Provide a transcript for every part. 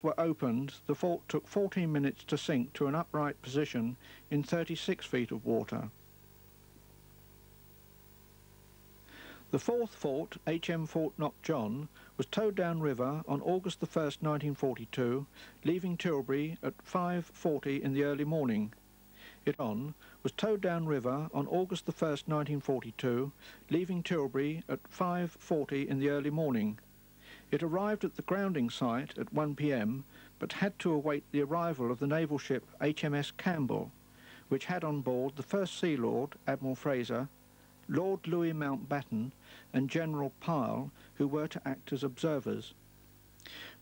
were opened, the fort took 14 minutes to sink to an upright position in 36 feet of water. The fourth fort, HM Fort Knockjohn, was towed down river on August 1, 1942, leaving Tilbury at 5.40 in the early morning. It on was towed down river on August 1, 1942, leaving Tilbury at 5.40 in the early morning. It arrived at the grounding site at 1pm, but had to await the arrival of the naval ship HMS Campbell, which had on board the First Sea Lord, Admiral Fraser, Lord Louis Mountbatten and General Pile, who were to act as observers.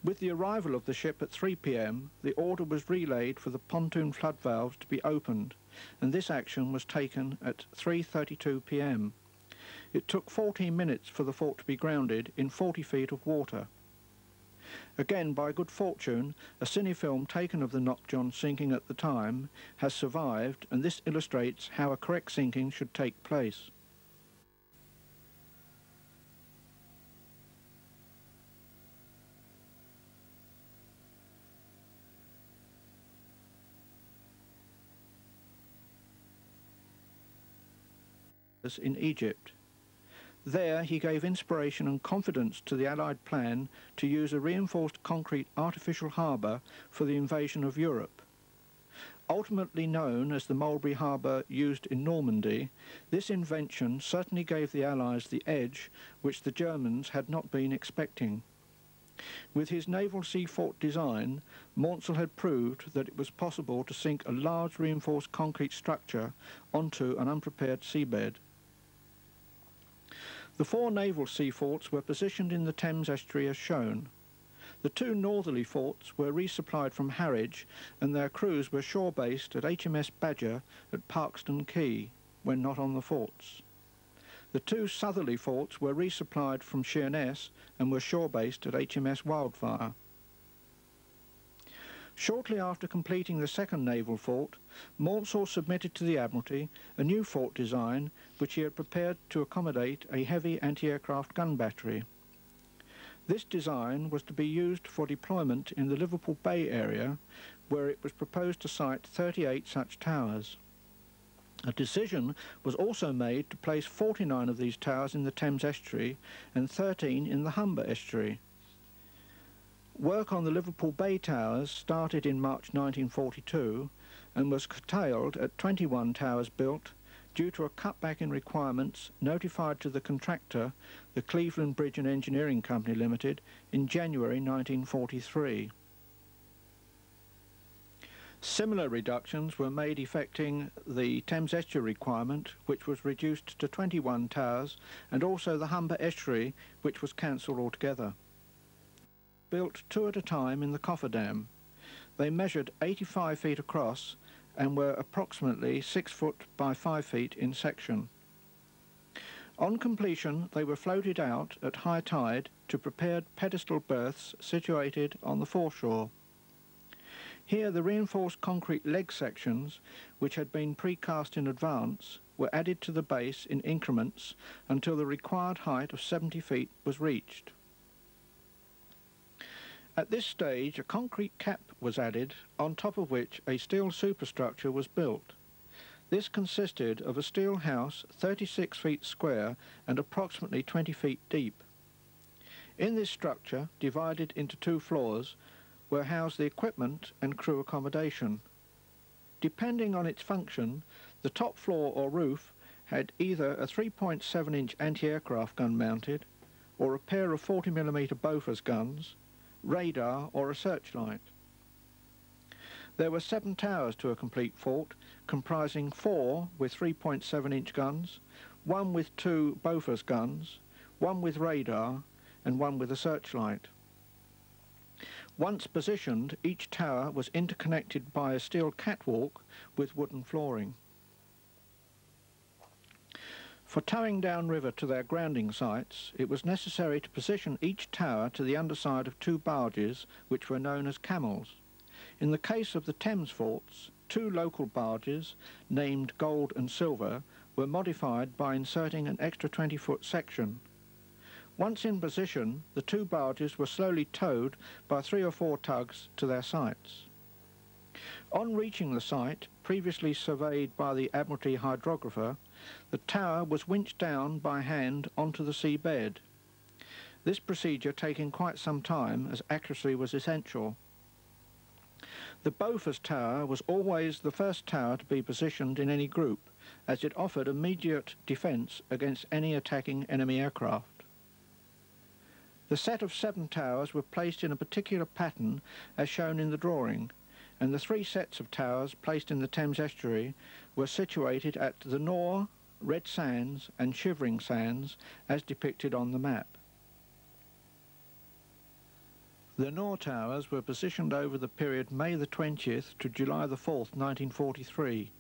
With the arrival of the ship at 3 p.m., the order was relayed for the pontoon flood valves to be opened, and this action was taken at 3.32 p.m. It took 14 minutes for the fort to be grounded in 40 feet of water. Again, by good fortune, a cinefilm taken of the Knockjohn sinking at the time has survived, and this illustrates how a correct sinking should take place. in Egypt. There he gave inspiration and confidence to the Allied plan to use a reinforced concrete artificial harbour for the invasion of Europe. Ultimately known as the Mulberry Harbour used in Normandy, this invention certainly gave the Allies the edge which the Germans had not been expecting. With his naval sea fort design, Maunsell had proved that it was possible to sink a large reinforced concrete structure onto an unprepared seabed. The four naval sea forts were positioned in the Thames estuary as shown. The two northerly forts were resupplied from Harwich and their crews were shore-based at HMS Badger at Parkeston Quay, when not on the forts. The two southerly forts were resupplied from Sheerness and were shore-based at HMS Wildfire. Shortly after completing the second naval fort, Maunsell submitted to the Admiralty a new fort design which he had prepared to accommodate a heavy anti-aircraft gun battery. This design was to be used for deployment in the Liverpool Bay area where it was proposed to site 38 such towers. A decision was also made to place 49 of these towers in the Thames estuary and 13 in the Humber estuary. Work on the Liverpool Bay Towers started in March 1942 and was curtailed at 21 towers built due to a cutback in requirements notified to the contractor, the Cleveland Bridge and Engineering Company Limited, in January 1943. Similar reductions were made affecting the Thames Estuary requirement, which was reduced to 21 towers, and also the Humber Estuary, which was cancelled altogether built two at a time in the cofferdam. They measured 85 feet across and were approximately 6 foot by 5 feet in section. On completion, they were floated out at high tide to prepared pedestal berths situated on the foreshore. Here the reinforced concrete leg sections, which had been precast in advance, were added to the base in increments until the required height of 70 feet was reached. At this stage, a concrete cap was added, on top of which a steel superstructure was built. This consisted of a steel house 36 feet square and approximately 20 feet deep. In this structure, divided into two floors, were housed the equipment and crew accommodation. Depending on its function, the top floor or roof had either a 3.7 inch anti-aircraft gun mounted, or a pair of 40mm Bofors guns, radar or a searchlight. There were seven towers to a complete fort, comprising four with 3.7 inch guns, one with two Bofors guns, one with radar and one with a searchlight. Once positioned, each tower was interconnected by a steel catwalk with wooden flooring. For towing down river to their grounding sites, it was necessary to position each tower to the underside of two barges, which were known as camels. In the case of the Thames forts, two local barges, named Gold and Silver, were modified by inserting an extra 20-foot section. Once in position, the two barges were slowly towed by three or four tugs to their sites. On reaching the site, previously surveyed by the Admiralty hydrographer, the tower was winched down by hand onto the seabed. This procedure taking quite some time as accuracy was essential. The Bofors Tower was always the first tower to be positioned in any group, as it offered immediate defence against any attacking enemy aircraft. The set of seven towers were placed in a particular pattern as shown in the drawing, and the three sets of towers placed in the Thames estuary were situated at the Nore, Red Sands and Shivering Sands as depicted on the map. The Nore towers were positioned over the period May the 20th to July the 4th, 1943.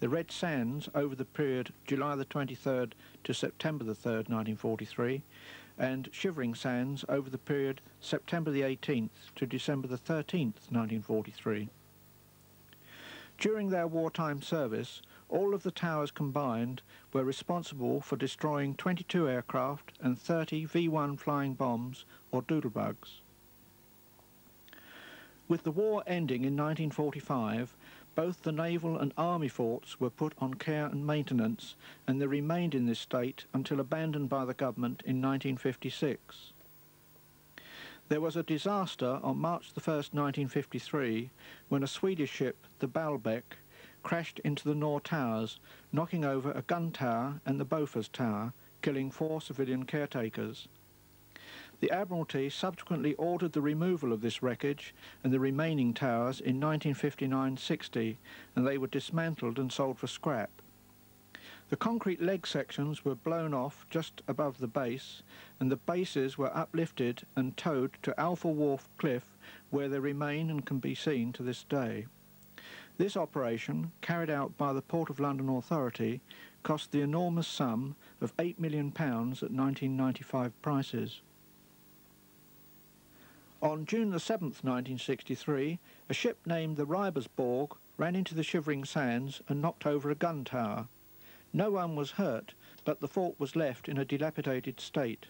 The Red Sands over the period July the 23rd to September the 3rd, 1943, and Shivering Sands over the period September the 18th to December the 13th, 1943. During their wartime service, all of the towers combined were responsible for destroying 22 aircraft and 30 V-1 flying bombs or doodlebugs. With the war ending in 1945, both the naval and army forts were put on care and maintenance and they remained in this state until abandoned by the government in 1956. There was a disaster on March 1, 1953, when a Swedish ship, the Baalbek, crashed into the Nore Towers, knocking over a gun tower and the Bofors Tower, killing four civilian caretakers. The Admiralty subsequently ordered the removal of this wreckage and the remaining towers in 1959-60 and they were dismantled and sold for scrap. The concrete leg sections were blown off just above the base and the bases were uplifted and towed to Alpha Wharf Cliffe where they remain and can be seen to this day. This operation, carried out by the Port of London Authority, cost the enormous sum of £8 million at 1995 prices. On June the 7th, 1963, a ship named the Ribersborg ran into the Shivering Sands and knocked over a gun tower. No one was hurt, but the fort was left in a dilapidated state.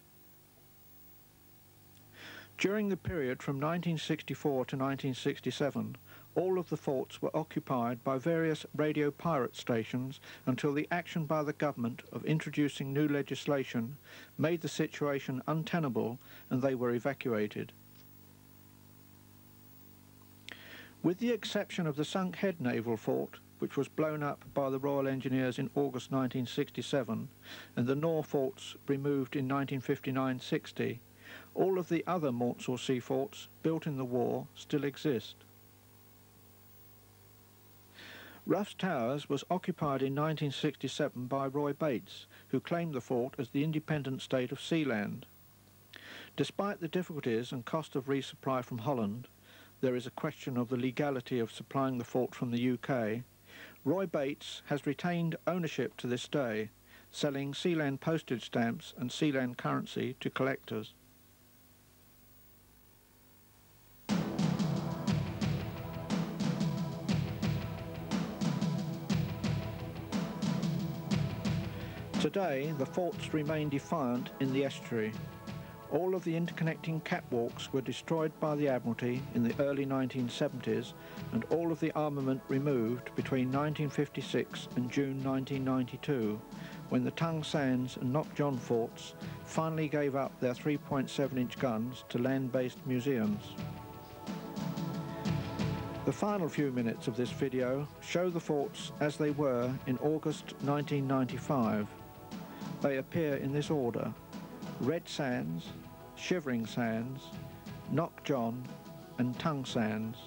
During the period from 1964 to 1967, all of the forts were occupied by various radio pirate stations until the action by the government of introducing new legislation made the situation untenable and they were evacuated. With the exception of the Sunk Head Naval Fort, which was blown up by the Royal Engineers in August 1967, and the Nore forts removed in 1959-60, all of the other Maunsell sea forts built in the war still exist. Roughs Towers was occupied in 1967 by Roy Bates, who claimed the fort as the independent state of Sealand. Despite the difficulties and cost of resupply from Holland, there is a question of the legality of supplying the fort from the UK, Roy Bates has retained ownership to this day, selling Sealand postage stamps and Sealand currency to collectors. Today, the forts remain defiant in the estuary. All of the interconnecting catwalks were destroyed by the Admiralty in the early 1970s and all of the armament removed between 1956 and June 1992 when the Tongue Sands and Knock John forts finally gave up their 3.7 inch guns to land-based museums. The final few minutes of this video show the forts as they were in August 1995. They appear in this order. Red Sands, Shivering Sands, Knock John and Tongue Sands.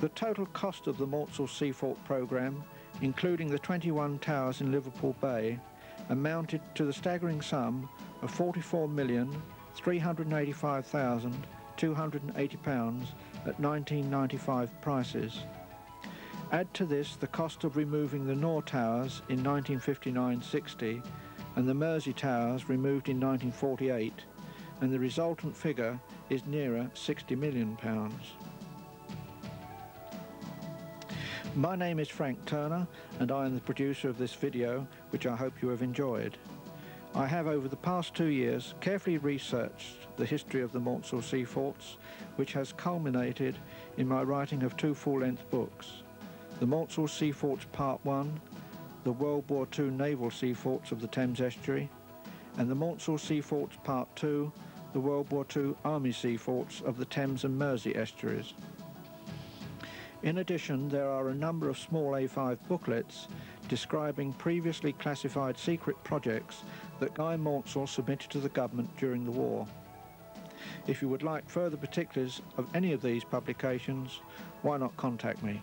The total cost of the Maunsell Seafort programme, including the 21 towers in Liverpool Bay, amounted to the staggering sum of £44,385,280 at 1995 prices. Add to this the cost of removing the Nore Towers in 1959-60 and the Mersey Towers removed in 1948 and the resultant figure is nearer 60 million pounds. My name is Frank Turner and I am the producer of this video which I hope you have enjoyed. I have over the past two years carefully researched the history of the Maunsell Sea Forts, which has culminated in my writing of two full-length books. The Maunsell Sea Forts Part 1, the World War II Naval Sea Forts of the Thames Estuary, and the Maunsell Sea Forts Part 2, the World War II Army Sea Forts of the Thames and Mersey estuaries. In addition, there are a number of small A5 booklets describing previously classified secret projects that Guy Maunsell submitted to the government during the war. If you would like further particulars of any of these publications, why not contact me?